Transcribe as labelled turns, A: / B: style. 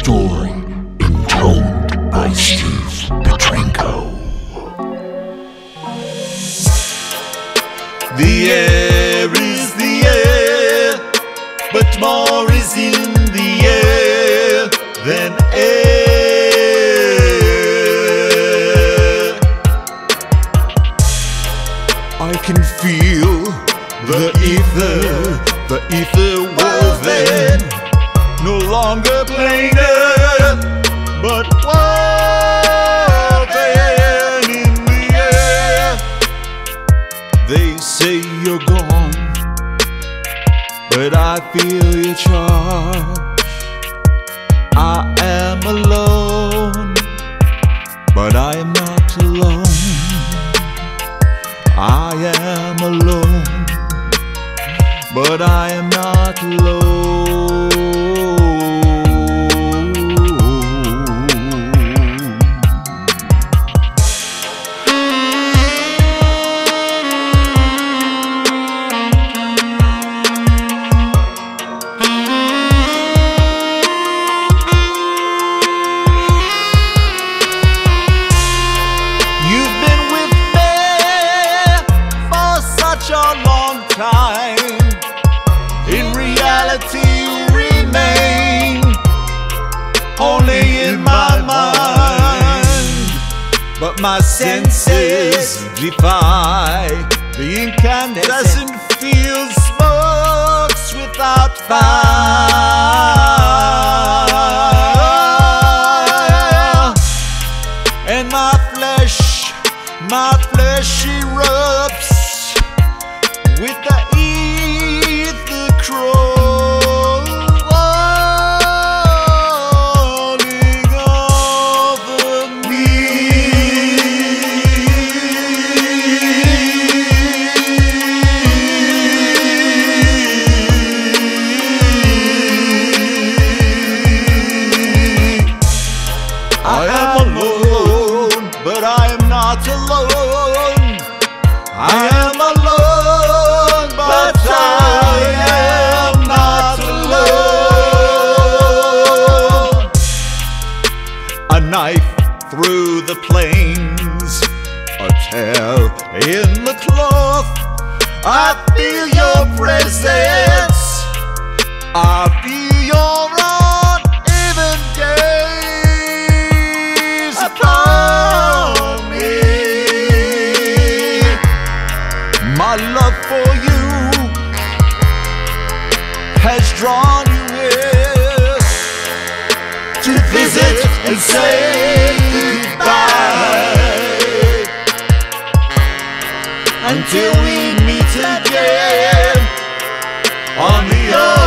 A: story intoned by Steve Petrinko. The air is the air, but more is in the air than air. I can feel the ether, the ether woven no longer plainer, but woven in the air. They say you're gone, but I feel your charge. I am alone, but I am not alone. I am alone, but I am not alone. My senses defy the incandescent feel smokes without fire. And my flesh, my flesh erupts with but I am not alone. I am alone, but I am not alone. A knife through the planes, a tear in the cloth. I feel your presence. I love for you has drawn you here to visit and say goodbye until we meet again on the other.